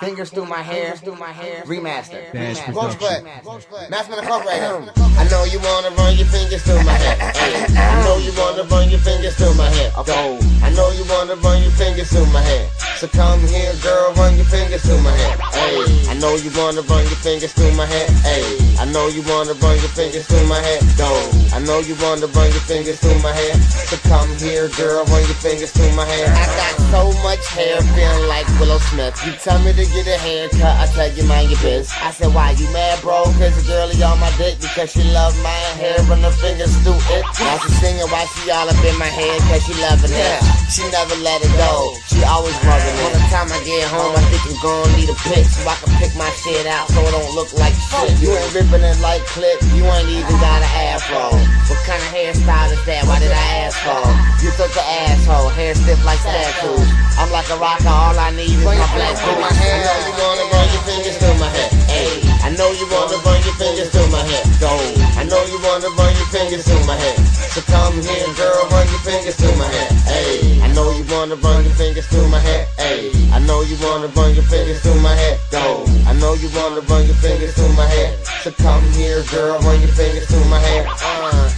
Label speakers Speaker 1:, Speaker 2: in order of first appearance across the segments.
Speaker 1: Fingers through my hair, through my hair. Remaster.
Speaker 2: Dash
Speaker 1: Remaster.
Speaker 3: Roach
Speaker 2: Production.
Speaker 3: Clip. Incorporated. I know you wanna run your fingers through my hair. I know you wanna run your fingers through my hair. I know you wanna run your fingers through my hair. So come here, girl, run your fingers through my hair. Ay, I know you wanna run your fingers through my hair. Ay, I know you wanna run your fingers through my hair. Go. I know you wanna run your fingers through my hair. So come here, girl, run your fingers through my hair. I got so much hair, feeling like Willow Smith. You tell me to get a haircut, I tell you mind your biz. I said, why you mad, bro? Cause the girlie on my dick because she love my hair, run her fingers through it. Now she singing why she all up in my head cause she loving it. She never let it go. She always rubbing get home, I think I'm gonna need a pick so I can pick my shit out so it don't look like shit. You ain't ripping it like clip, you ain't even got an afro. What kind of hairstyle is that? Why did I ask for? You such an asshole, hair stiff like statues. I'm like a rocker, all I need is my black boots. I know you wanna run your fingers through my hair. Ay, I know you wanna run your fingers through my hair. Go. I know you wanna run your fingers through my wanna run your fingers through my. Go. I know you wanna run your fingers through my hair. So come here, girl, run your fingers through my hair. Uh,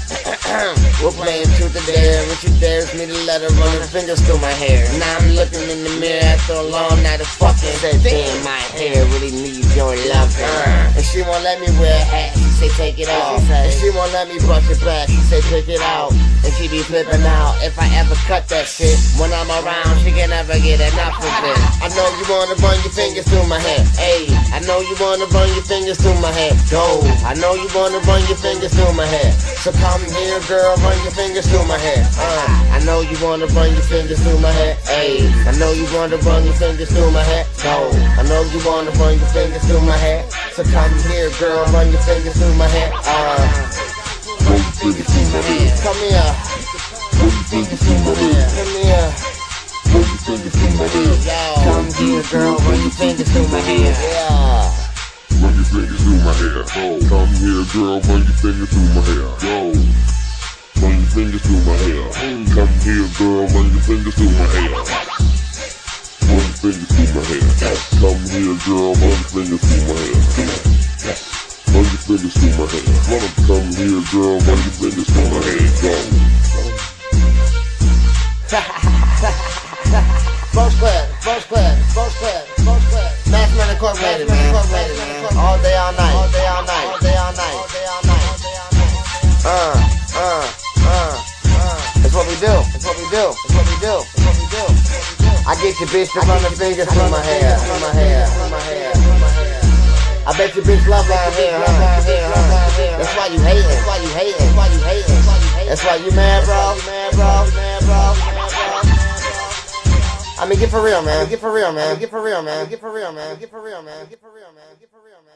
Speaker 3: we're playing truth or dare, and you dares me to let her run her fingers through my hair. Now I'm looking in the mirror after a long night of fucking. Said, damn, my hair really needs your love. Uh, she won't let me wear a hat. She say take it off. And she won't let me brush it back. She say pick it out. And she be flipping out if I ever cut that shit. When I'm around, she can never get enough of it. I know you wanna run your fingers through my hair. Ayy, I know you wanna run your fingers through my hair. Go. I know you wanna run your fingers through my hair. So come here, girl, run your fingers through my hair. Uh, I know you wanna run your fingers through my hair. Ayy, I know you wanna run your fingers through my hair. Go. I know you wanna run your fingers through my hair. So come here, girl, run your fingers through my hair. Uh, Run your fingers through my hair. come here. Run your fingers Come here. Yo. Come here, girl, run your fingers through my hair. Yeah.
Speaker 4: Run your fingers through my hair. Go. Come here, girl. Run your fingers through my hair. Go. Run your fingers through my hair. Come here, girl. Run your fingers through my hair. Run your fingers through my hair. Come here, girl. Run your fingers through my hair. Run your fingers through my hair. Run 'em. Come here, girl. Run your fingers through my hair. Go.
Speaker 3: Club, Club, Club, Club. Incorporated, man. Incorporated, man. All day, all night. All day, all night. All day, all night. All day, all night. All day, all night. Uh, uh, uh, uh. That's what we do. That's what we do. That's what we do. That's what we do. I get your bitch to run her fingers through my hair, hair. That's why you hating. That's why you hating. That's why you hating. That's why you. Mad, bro. I mean, get for real, man. Get for real, man. Get for real, man. Get for real, man. Get for real, man. Get for real, man. Get for real, man.